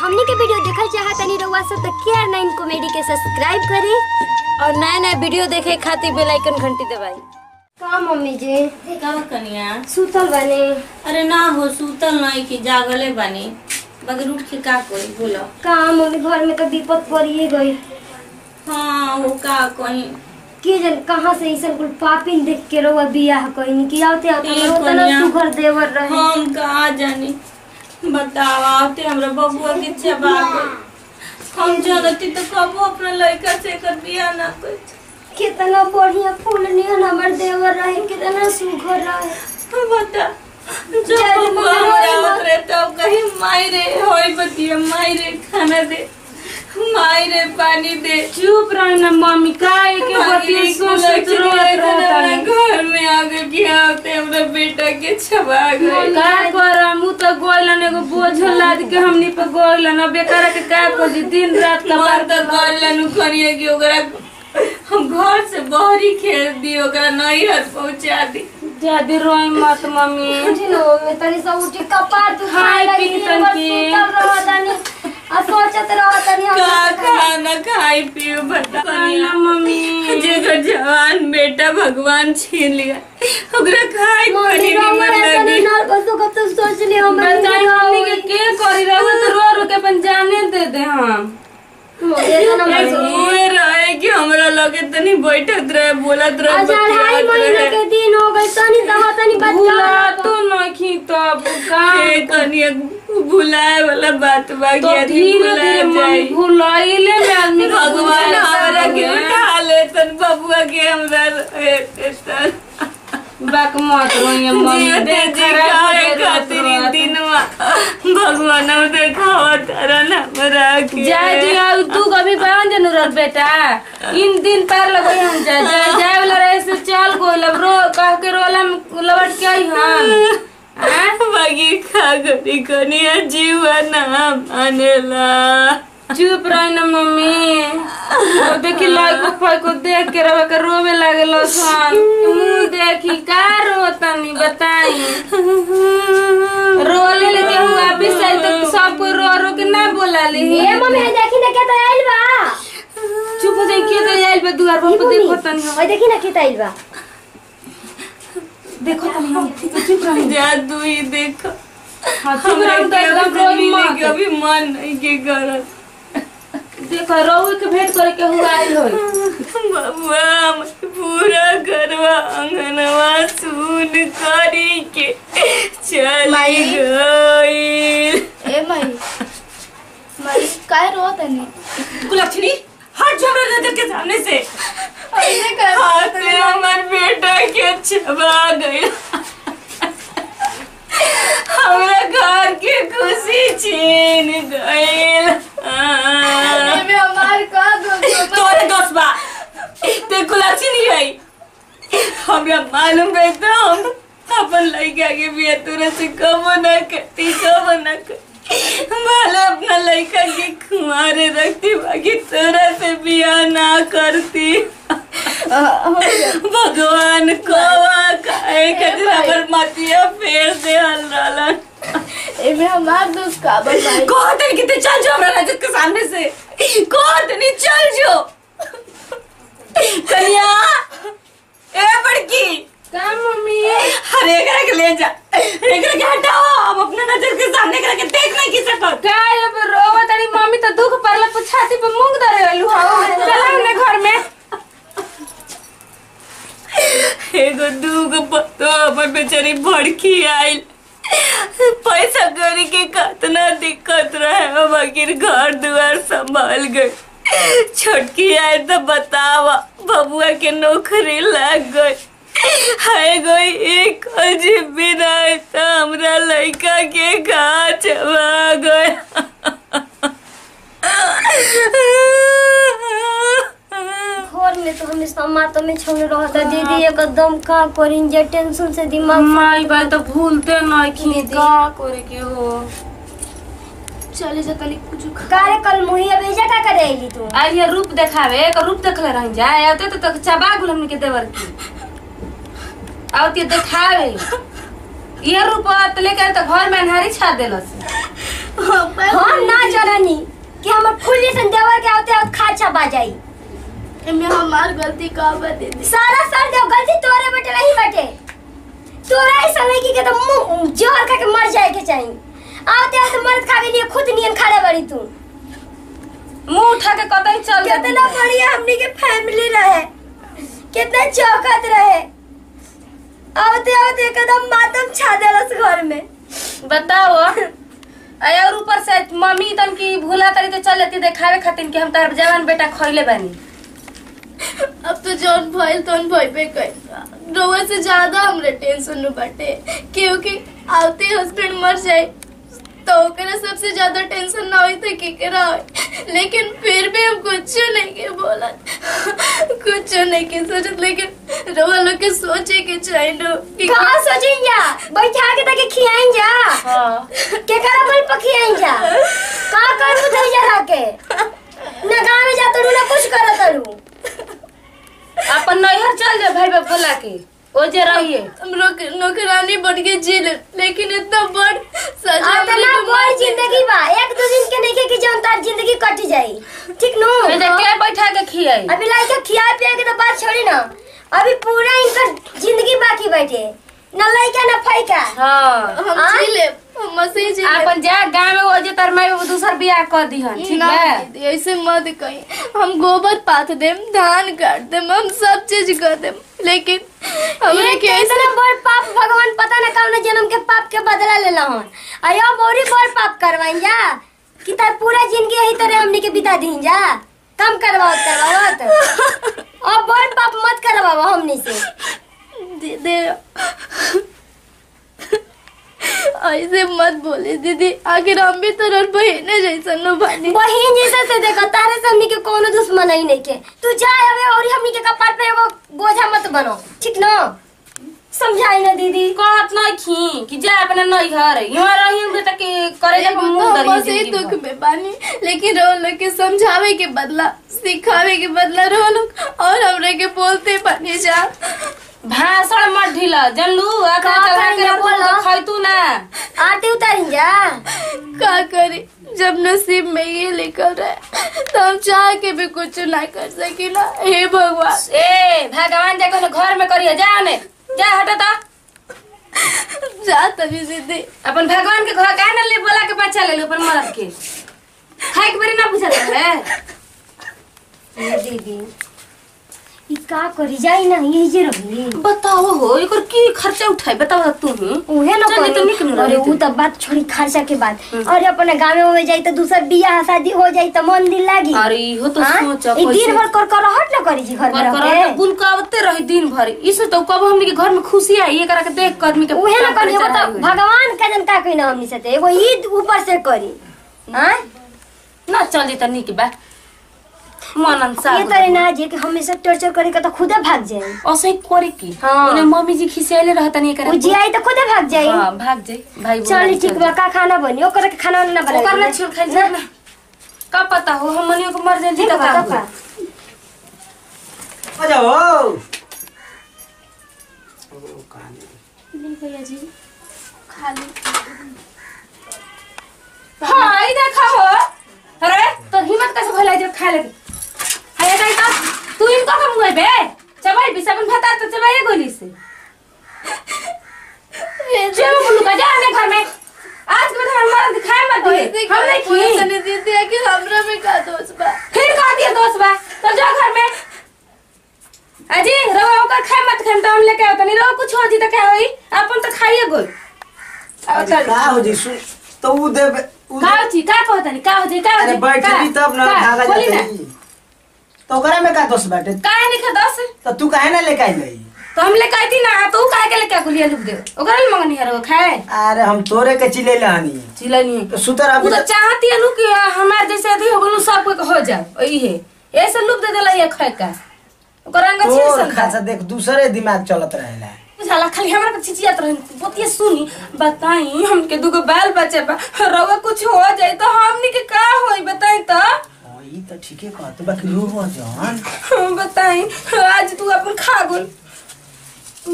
हमने के वीडियो देखल चाहत तनी रउआ सब तो केयर नाइन कॉमेडी के सब्सक्राइब करी। और नया नया वीडियो देखे खातिर बेल आइकन घंटी दबाई। का मम्मी जी? का कनिया। सुतल बने। अरे ना हो सूतल नहीं कि जागले बानी। बगैर उठ के का कोई? बोलो। का मम्मी घर में तो विपद पड़िए गई हाँ वो का कहीं के जन कहाँ से ऐसा कुल पापिन देख के रउआ बियाह कहीं कि आवते आवते कन्या। सुघर देवर रहे। हम कहा जानी? बताओ आते हमरा बबुआ के गई हम जानती तो कबो अपना लड़का से कर बिया ना कुछ। कितना बढ़िया फूल नियन हमर देवर रहे कितना सुघर रहे। बता जब बबुआ हमरा होई मत। तब कहीं मायरे होई बतिया मायरे खाना दे। माई रे पानी दे चुप रहना मम्मी काहे के बतिया सोचत रहत रहतानी घर में आगे बिया होते हमरा बेटा के छबा गई का करम उ तो गोइलन एगो बोझल लाद के हमनी पे गोइलन अब बेकार के का कर दिन रात का मार बार तो गलन करिए कि ओकरा हम घर से बहरी खेल दी ओकरा नैहर पहुँचा दी ज़्यादा रोई मत मम्मी बुझी मैं तनी सब उठी कपार तू खाए पी तनी। आ सोचत रहतानी हम का खाना खाई पियो बता मम्मी। जेकर जवान बेटा भगवान छीन लिया। ओकरा खाई मम्मी पड़ी लगी। कसो तो सोच बताई के के करी रहो तो रो रो के अपन जाने दे दे हम उहे रहे कि हमरा लगे तनी बैठत रहे बोलत रहे आज महीना के दिन हो गए तनी दवा तनी भूला बच्चा तो नहीं तब का ए भुलाए वाला बात तो धीरे धीरे मन भुलाइले में आदमी भगवान हमरा के उठा ले तन बबुआ के हमरा ए, ए, तन बाक मत रोइए मम्मी देख जी खातिर दिनवा भगवान देखावा तरन हमरा के जाए जी आउ तू कभी बहन बेटा इन दिन पार लगई हम जा जाए जाए वाला रहे से चल अब रो कह के रोला में के आई हम हैं? खा गरी कनिया जीवा ना मानेला चुप रही ना मम्मी। और देखी लाइको फाई को देख के रवा के रोवे लागे सन। मुँह देखी का रोतनी बताई। रोले लेके हुआ अभी से तो सबको रो रो के ना बोला ली। ए मम्मी है देखी ना क्या आइल बा? चुप हो जाई के तो आइल बे दुआर पर देखो तनी ओए देखी ना क्या आइल बा? देखो तनी हम। चुप रही जादू ही देखो। हाँ हमरा तो एकदम रोई मिले के अभी मन नहीं के करत। देखो रोई के भेंट करे के हुआ आइल होई हमर पूरा घरवा अंगनवा सुन करी के चली गई ए माई। माई काय रोत आहे कुलक्षणी हट जो मेरे नज़र के सामने से। ऐसे काय हाथे हमर बेटा के छबा गई मालूम है तो हम अपन लड़का के बिया तोरा से कबो ना करती कबो ना कर भले अपना लड़का के कुमारे रखती बाकी तोरा से बिया ना करती। भगवान कवा काहे खातिर हमर मतिया फेर दे हल रहलन एमे हमार दोस्त का तेरे कितने चल हमरा नज़र के सामने से? कौन तेरी चल जाओ कन्या ए बड़की का मम्मी अरे एकरा के ले जा एकरा के हटाओ अब अपना नज़र के सामने एकरा के देख नहीं की सकत का अब रोवा तड़ी मम्मी तो दुख परला पर छाती पे मूंग धरे रहलू हाँ चला हमने घर में एगो दूगो पत्तो हमर बेचारी भड़की आइल पैसा करी के कतना दिक्कत रहे बाकी घर दुआर संभाल गए छोटकी आए तो बतावा बबुआ के नौकरी लग गई हाय गई एक अजीब बिना तो हमरा लड़का के घा चबा गया। घर में तो हमेशा माता में छोड़ रहता दीदी एकदम का करी जे टेंशन से दिमाग माई बाई तो भूलते नहीं खी का करे के हो। चले जा तनी कुछ कारे कल मुहिया भेजा का करे आइली तू? आज ये रूप देखावे एक रूप देखले रह जाए। आते तो तक चबा गुल हमनी के देवर की। आवती देखावे। ये रूप तो लेकर तो घर में अन्हारी छा देलस हम ना जाने अच्छा बाजाई। एमे हमार गलती का बा दीदी सारा सर दे गलती तोरे बेटे नहीं बेटे। तोरा ऐसा लड़की के तो मुँह ज़ोर खा के मर जाए के चाहिए आवते आवते मर्द खावे लिए खुद नियन खड़े बड़ी तू। मुँह उठा के कतई चल कितना बढ़िया हमनी के फैमिली रहे। कितना चौकत रहे। आवते आवते एकदम मातम छा देलस घर में बताओ। अरे और ऊपर से मम्मी तन की भूला तरी तो चल लेती देखावे खातिर कि हम तार जवान बेटा खइले बानी। अब तो जौन भइल तौन भइबे कइल रोवे से ज़्यादा हमरे टेंशन न बाटे। क्योंकि आते हस्बैंड मर जाए तो ओकरा सबसे ज़्यादा टेंशन ना होई तो केकरा होई। लेकिन फिर भी हम कुछ नहीं के बोला कुछ नहीं के सोचत लेकिन रोवा लोग के सोचे के चाहिए नो कि कहाँ सोचिन बैठा के ताके खियाइन जा हाँ। के करा बल पखियाइन जा का कर बुझाई जा रहा के? ना गाँव में जा तड़ू ना कुछ कर तड़ू अपन नैहर चल जा भाई बाप बोला के। ओ जरा ये। नौकरानी बन के जेल लेकिन इतना बड़ सजा आ तना हमरे बड़ ज़िंदगी बा। एक दो दिन के नहीं कि जौन तार ज़िंदगी कट जाई। ठीक नो? ए जे के बैठा के खियाई? अभी लाइक खिया पिया के तो बात छोड़ी ना। अभी पूरा इनका ज़िंदगी बाकी बैठे। न लइका ना फैका। हाँ। हम आ? मसे जी अपन जा गाँव में वो जे तार बाबू दूसर बियाह कर दीहन ठीक है ऐसे मत कहीं। हम गोबर पाथ देम धान काट देम हम सब चीज़ कर देम। लेकिन हमरे के इतना बड़ पाप भगवान पता न कौन जन्म के पाप के बदला लेला हन। अयो बड़ी बड़ पाप करवाइन जा। कि तार पूरा ज़िंदगी यही तरह हमनी के बिता दीन जा। कम करवाओ करवाओ अब बड़ पाप मत करवाओ हमनी से। दीदी ऐसे मत बोले दीदी। आखिर हम भी तो रल बहन जैसा नो बानी बहिन जैसे से देखो तारे से हमनी के कोनो दुश्मन ही नहीं के। तू जा अबे और हमनी के कपार पे एगो बोझा मत बनो ठीक न? समझाई ना दीदी। कहत नहीं खी कि जा अपने नैहर यहाँ रही हम तक करे जा मुँह तो दरी बस ही दुख में बानी लेकिन रो लोग के समझावे के बदला सिखावे के बदला रो लोग और हमरे के बोलते बानी जा। भाषण मत ढीला। जनलू का के बोलो? तो खैतू ना। आटे उतारिन जा। का करे? जब नसीब में ये लिखल रहे तो हम चाह के भी कुछ ना कर सकीला हे भगवान। ए भगवान जा के घर में करिए जा ने। जा हटा तो। जा तभी दीदी अपन भगवान के घर काहे ना ले बोला के बच्चा ले लो अपन मर्द के? खाए के बारे ना पूछा है। दीदी। ना यही जे रही बताओ हो एकर की खर्चा उठाई बताओ तू ही न चल, तो निक अरे उ त बात छोड़ी खर्चा के बात अरे अपने गाँव में जाई त दूसर बियाह शादी हो जाई त मन दिल लागी। अरे इहो तो हाँ? सोच ई दिन भर कर कर हट न करी जी घर में रह कावते रही दिन भर इसे तो कब हमनी के घर में खुशी आई एकरा के देख कर के न करी त। भगवान का जन का कही ना हमनी से एगो ऊपर से करी। हाँ? ना चल जेता निक बा। मन अनुसार ये तरे ना जे कि हमेशा टॉर्चर करे का त खुदे भाग जाई असै करे की? हाँ। ओने मम्मी जी खिसियाले रहता नहीं एकरा उ जी आई त खुदे भाग जाई हाँ भाग जाई भाई चल ठीक बा का खाना बनी? ओकर के खाना ना बना ओकर ना छोड़ खाई जा ना। का पता हो हम मनियो को मर जाई ठीक तो का? आ जाओ। भैया जी खाली हाँ, ई देखा हो। अरे तो हिम्मत कैसे भला जब खा ले दाई तो तू इनको कब हुए बे चबाई भी सबन भता तो चबाई गोली से चलो बुल्लू का जा अपने घर में आज के बाद हम मर दिखाए मत दिए हम नहीं की ने दीदी है कि हमरा में का दोष बा फिर कह दिया दोस्त बा तो जा घर में अजी रवा ओकर खाए मत खाए तो हम लेके आओ तनी रवा कुछ हो जी तो क्या होई अपन तो खाइए गोल आओ अरे चल का हो जी सुन तो उ दे का दे हो जी का कहता नहीं का हो जी का हो अरे जी बैठली का? तब ना का? बोली ना जाते तो ओकरा में का दोष बाटे काहे नहीं खदस तो तू काहे ना लेके आई तो हम लेके आई थी ना तो काहे के लेके गुलिया लुक दे। ओकरा ले मंगनी है रो खाए। अरे हम तोरे के चिले लहनी चिलनी तो सुतर अभी तो चाहती है नु कि हमार जैसे अथी हो गनु सब के हो जाए। ओही है। ऐसे लुक दे देला ये खाए का। ओकरा अंग छिल सन खासा देख दूसरे दिमाग चलत रहेला। बुझाला खाली हमरा के चिचियात रहन बोतिए सुनी बताई हमके दुगो बाल बच्चे बा रवा कुछ हो जाए तो हमनी के का होई बताई तो। ई तो ठीके कहत बाकी रू हो जवान बताई आज तू अपन खा गुल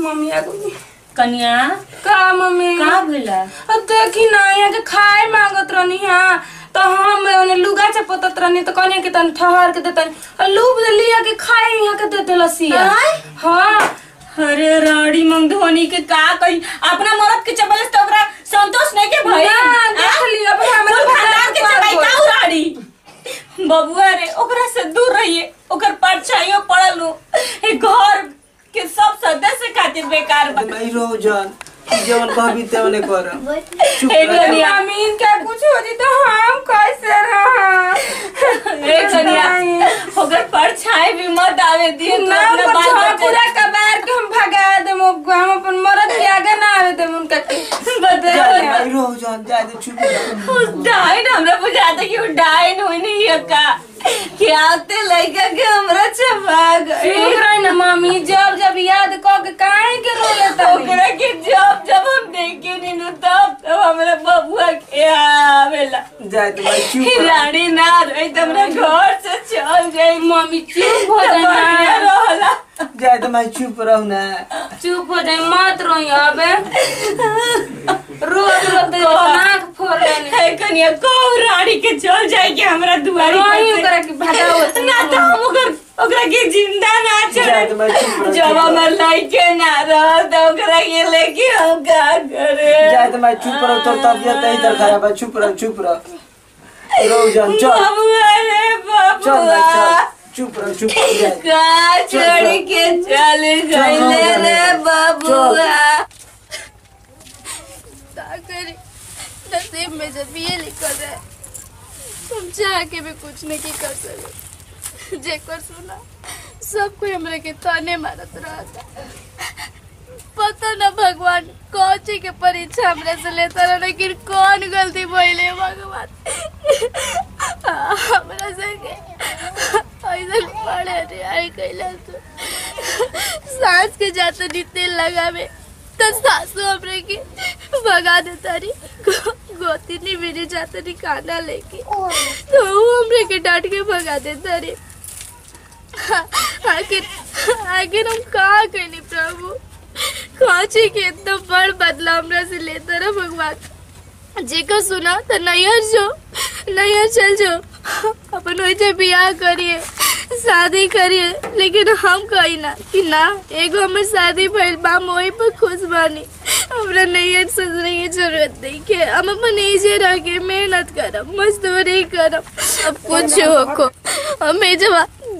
मम्मी आ गई। कन्या? का मम्मी? का भेला? अब देखी ना यहाँ के खाए मांगत रहनी हाँ। तो हम ओने लुगा चपोतत रहनी तो कहनी कि तन ठहर के देतन। और लूप दे लिया के खाए यहाँ के देते लसिया हाँ। अरे राड़ी मंगधोनी के का कही अपना मरद के चबल तो ओकरा संतोष नहीं के भाई ना, देख लिया, अब हमरा हमरा भंडार के पार चबाई कर। का राड़ी बबुआ रे ओकरा से दूर रहिए, ओकर परछाइयो पड़ल हूँ घर के सब सदस्य खातिर बेकार बा। नहीं रो जान। जवन कहबी तेवने कर। चुप ए रह कनिया अमीन क्या कुछ हो जी तो हम कैसे रहा ए कनिया ओकर परछाई भी मत आवे दिए तो अपना बाल बच्चा। पूरा कबार के हम भगा दे हम अपन मरद के आगे ना आवे दे उनका के बदल जान रो जान जा दे चुप रह उस डाइन हमरा बुझाता कि वो डाइन हुई नहीं का कि आते लड़का के हमरा छपा गए मम्मी जब जब याद क के काहे के रो लेता ओकरा के जब जब हम देखे नी नु तब तब हमरा बबुआ के आवेला। जा दे भाई चुप रह रानी ना रही तो हमरा घर से चल जाई। मम्मी चुप हो जाए ना। रहला। जा दे भाई चुप रह ना। चुप हो जाए मत रोई अबे रोत रोत नाक फोड़ लेने है कनिया को रानी के चल जाए कि हमरा दुआरी रोई। ओकरा के भगाओ। ना तो हम ओकर ओकरा के ज़िंदा ना छोड़े। रह जब हमर ना रह तो ओकरा के लेके हम का करे? जा दे भाई चुप रह तोर तबियत इधर खराब है। चुप रह चुप रह। रो जान चल। बबुआ रे चल भाई बबुआ चल। चुप रह चुप रह। का छोड़ के चले। गईले रे बबुआ। नसीब में जब ये लिखल है हम चाह के भी कुछ नहीं कर सके। जेकर सुना सब कोई हमरा के ताने मारत रहता पता ना भगवान, कौची के परीक्षा हमरा से लेता रहा, लेकिन कौन गलती भइले भगवान? हमरा संगे ऐसा पड़े रे आई कैला तो। सांस के जाते नी तेल लगावे तो सासू हमरे के भगा देता रही गोती नहीं मेरे जाता री खाना लेके। तो वो हमरे के डांट के भगा देता री आखिर आखिर हम कहा कैली प्रभु? काची के इतना बड़ बदला हमरा से लेता रहा भगवान? जेकर सुना तो नैयर जो नैयर चल जो अपन वैसे बियाह करिए, शादी करिए, लेकिन हम कही ना, कि ना, एगो हमर शादी भइल बा, हम वही पर खुश बानी। हमरा नैयर सोचने की ज़रूरत नहीं के हम अपन एजे रह के मेहनत करब, मजदूरी करब, अब कुछ हो को हमें जब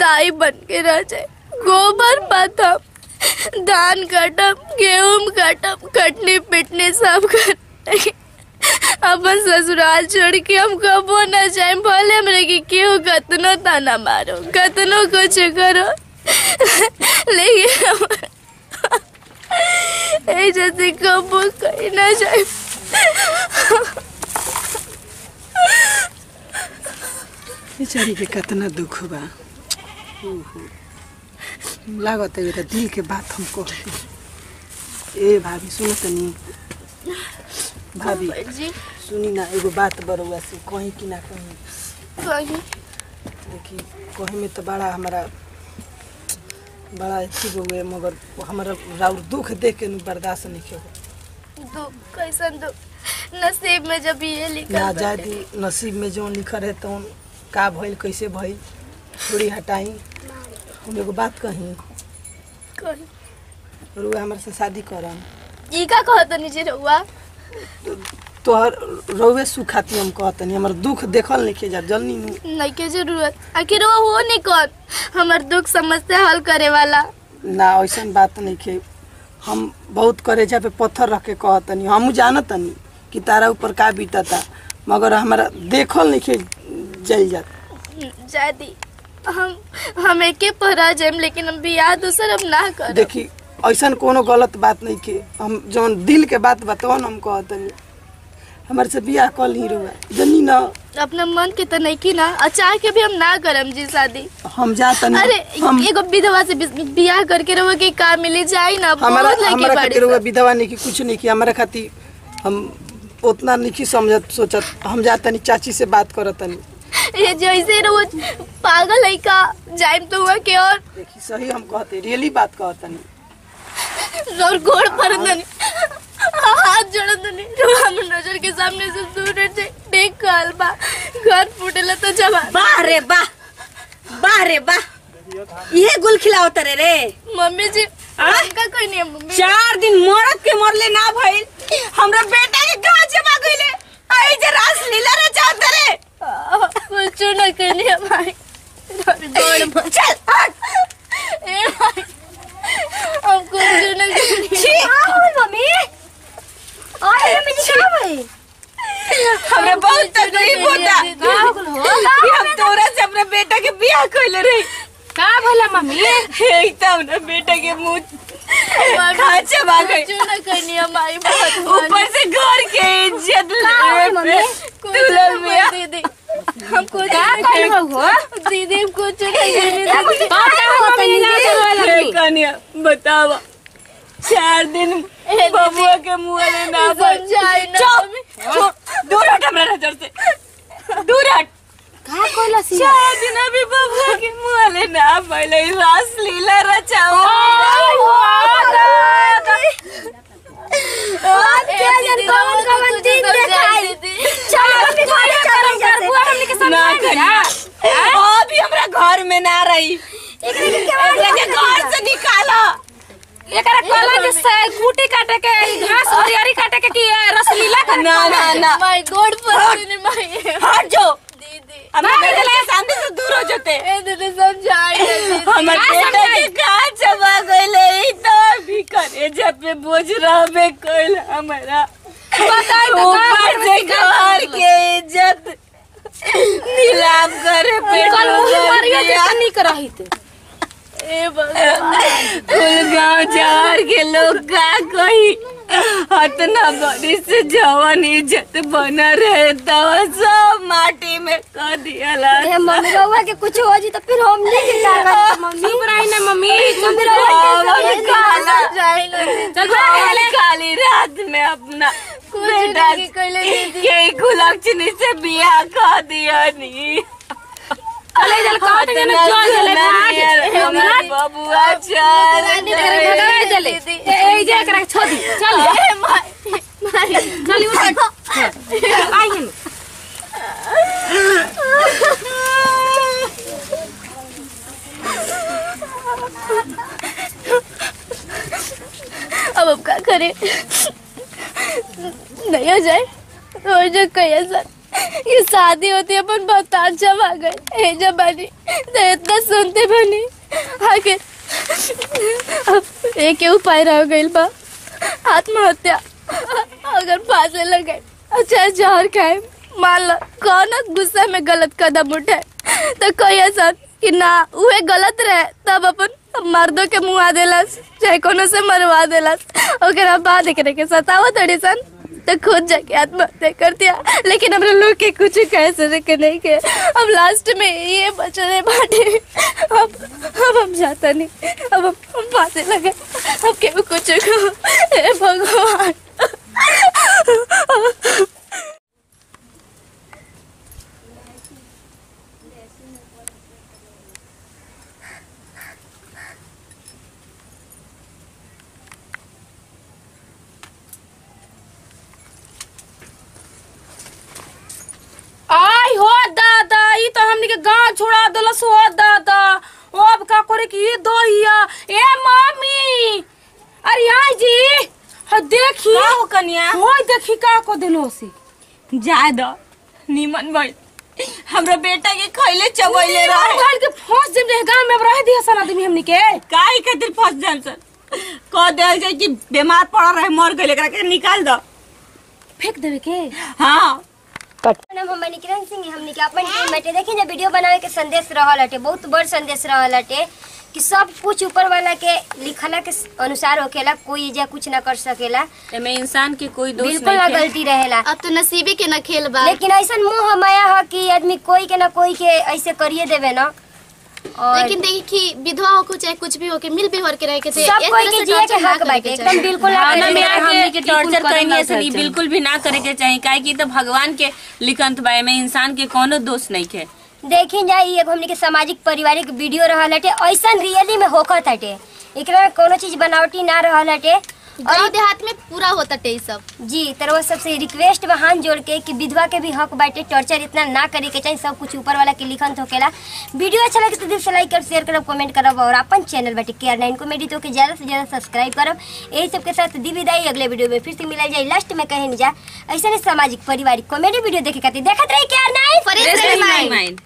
दाई बन के रह जाए। गोबर पाथब धान कटब गेहूँ कटब कटने पिटने सब कर अपन ससुराल छोड़ के हम कबो न जाए, भले हमरे के केहू कतनो ताना मारो, कतनो कुछ करो। लेकिन जैसे कबो कहीं न जाए। बेचारी के कितना दुख ओहो। लागत है मेरा दिल के बात हम कह ए भाभी सुनो तनी भाभी जी। सुनी ना एगो बात बरुआ से कहीं कि ना कहीं। देखी कहीं में तो बड़ा हमारा बड़ा अथी हो गए मगर हमारा राउर दुख देख के बर्दाश्त नहीं हो दुख कैसन दुख? नसीब में जब ये लिखल ना बाटे। जादी नसीब में जो लिखल है तो का भइल कैसे भइल? थोड़ी हटाई। हम एगो बात कही। कहीं। रुआ हमारे से शादी करम। ई का कहत नीचे रहुआ तोहर रउए सुखाती हम कहतनी हमर दुख देखल नहीं जा जल्दी नहीं के ज़रूरत। आखिर वो हो नहीं कौन हमार दुख समझते हल करे वाला ना ऐसन बात नहीं के। हम बहुत करेजा पे पत्थर रख के कहतनी हम जानतनी कि तारा ऊपर का बीतता मगर हमारा देखल नहीं के जल जात। जादी हम हम एके पहरा जाएम लेकिन हम बियाह दूसर अब ना कर देखी ऐसा कोनो गलत बात नहीं के। हम जौन दिल के बात बताओ हम कहतनी हमारे से बियाह कल ही रुआ जनी ना। अपना मन के तो नहीं की ना। अचार के भी हम ना करम जी शादी। हम जातनी अरे हम एगो विधवा से बियाह करके रहो के का मिले? जाए ना हमारा हमारा खातिर हुआ विधवा नहीं की कुछ नहीं की हमारे खातिर हम उतना नहीं समझत सोचत। हम जातनी चाची से बात करतनी ये जैसे रहो पागल है का जाइम तो हुआ के और देखी सही हम कहते रियली बात कहतनी और गोड़ पर हाथ जोड़ दनी हम नज़र के सामने से दूर जाए देख काल बा घर फूटेला तो जवान। वाह रे वाह वाह रे वाह ये गुल खिलाओ तरे रे। मम्मी जी का कोई नहीं मम्मी। चार दिन मरद के मरले ना भइल हमरा बेटा के कहाँ जमा गइले आई जे रास लीला रे चाहत रे कुछ ना करनी है भाई दौड़ मत चल हट ए भाई हम कुछ ना करनी छी मम्मी अरे मम्मी जी कहाँ भाई हमरा बहुत तकलीफ़ होता कि हम तोरा से अपने बेटा के बियाह कइले रही का भला मम्मी एक तो अपने बेटा के मुँह कहाँ जमा गई कुछ ना करनी है भाई बहुत ऊपर से घर के इज़्ज़त है ले मम्मी? दुल्हन मियाँ दीदी हम कुछ का ना कइल हो दीदी हम कुछ नहीं करनी दीदी का का होता नहीं ना रोला हे कन्या बतावा चार दिन बबुआ के मुँह में ना समझाई ना चुप चुप दूर हट हमरा नज़र से दूर हट का कोला सी चार दिन अभी बबुआ के मुँह में ना पहले रास लीला रचाओ अभी हमरा घर में ना रही। के के घर से निकालो। एकरा कोला के से कूटी काटे के घास हरियारी काटे के की रसलीला कर ना ना ना। माय गॉड पर माय हट जो। दीदी। हमरा बेटा के सामने से दूर हो जाते। ए दीदी समझाई हमर बेटा के कहा जमा गइले ई तो भी करे जब पे बोझ रहबे कइल हमरा बताई तो ऊपर से घर के इज़्ज़त नीलाम करे पे कल मुही मारिया जे निक रहित ए भगवान कुल गाँव जवार के लोग का कही हतना बड़ी से जवान इज़्ज़त बना रहे तवा सब माटी में कर दिया मम्मी रहुआ के कुछ हो जी तो फिर हम नहीं गिटार मम्मी। रही ना मम्मी। चल भाग रात में अपना बेटा नहीं कुलक्षणी से कर दिया नी। चले चल चले हमारा बबुआ चल। चले ए जे एकरा छोड़ी चल। चल उठ आई हम अब अब क्या करे? नहीं हो जाए? और जो कहे सर ये शादी होती है अपन बहुत अच्छा भाग गए। ए जबानी तो इतना सुनते बनी। आखिर अब एक उपाय रह गई बा। आत्महत्या। अगर फांसे लगे अच्छा जहर खाए मान लो कौन गुस्सा में गलत कदम उठाए तो कोई ऐसा कि ना, उहे गलत रहे, तब अपन मर्दों के मुँह आ देलस, चाहे कोनो से मरवा देलस। ओकरा बाद एकरे के सतावो थोड़ी सन। तो खुद जाके आत्महत्या कर दिया। लेकिन हमरा लोग के कुछ कैसे सके नहीं के। अब लास्ट में ये बचने बाटे। अब अब हम जाता नहीं। अब हम हम फांसी लगे। अब के कुछ कहो। हे भगवान आई हो दादा ई तो हमनी के गाँव छोड़ा देलस हो दादा अब का करे कि ई दोहिया ए मम्मी अरे आई जी ह देखी का हो कन्या होय देखी का को देलो से। जाए दो निमन भाई हमरा बेटा के खैले चबैले रहे। गाल के फंस जिम रहे गाँव में रह दिया सन आदमी हमनी के। काहे खातिर फंस जाम सर? कह देल जाए कि बीमार पड़ रहे मर गइल एकरा के निकाल दो। फेंक देवे के। हाँ। नाम हम निकिरण सिंह हमनी के अपन टीम बाटे देखी ना वीडियो बनावे के संदेश रहल हटे बहुत बड़ संदेश रहल हटे कि सब कुछ ऊपर वाला के लिखला के अनुसार होखेला कोई एजा कुछ ना कर सकेला। एमे इंसान के कोई दोष बिल्कुल ना गलती रहेला। अब तो नसीबी के न खेल बा। लेकिन ऐसा मोह माया है कि आदमी कोई के ना कोई के ऐसे करिए देवे ना। और लेकिन देखी विधवा हो चाहे कुछ भी हो के मिल बेहर के रहे के चाहिए सब कोई के जिए के हक बाटे एकदम बिल्कुल ना भावना करे में आके चाही। हमनी के टॉर्चर करनी ऐसे चाहिए। बिल्कुल भी ना करे के चाहिए काहे कि तो भगवान के लिखंत बा में इंसान के कोनो दोष नहीं के देखी जाए एगो हमने के सामाजिक पारिवारिक वीडियो रहा हटे ऐसा रियली में होकर हटे। एक कोई चीज़ बनावटी ना रहा हटे। गाँव देहात में पूरा होता टे ई सब। जी तर वो सबसे रिक्वेस्ट बा हाथ जोड़ के कि विधवा के भी हक बाटे टॉर्चर इतना ना करे के चाहिए सब कुछ ऊपर वाला के लिखन होकेला वीडियो अच्छा लगे तो दिल से लाइक कर शेयर करब कमेंट करब और अपन चैनल बाटे के आर नाइन कॉमेडी तो के ज़्यादा से ज़्यादा सब्सक्राइब करब। यही सबके साथ दी विदाई अगले वीडियो में फिर से मिला जाए। लास्ट में कहे नहीं जा ऐसा सामाजिक पारिवारिक कॉमेडी वीडियो देखे खातिर देखत रही के आर नाइन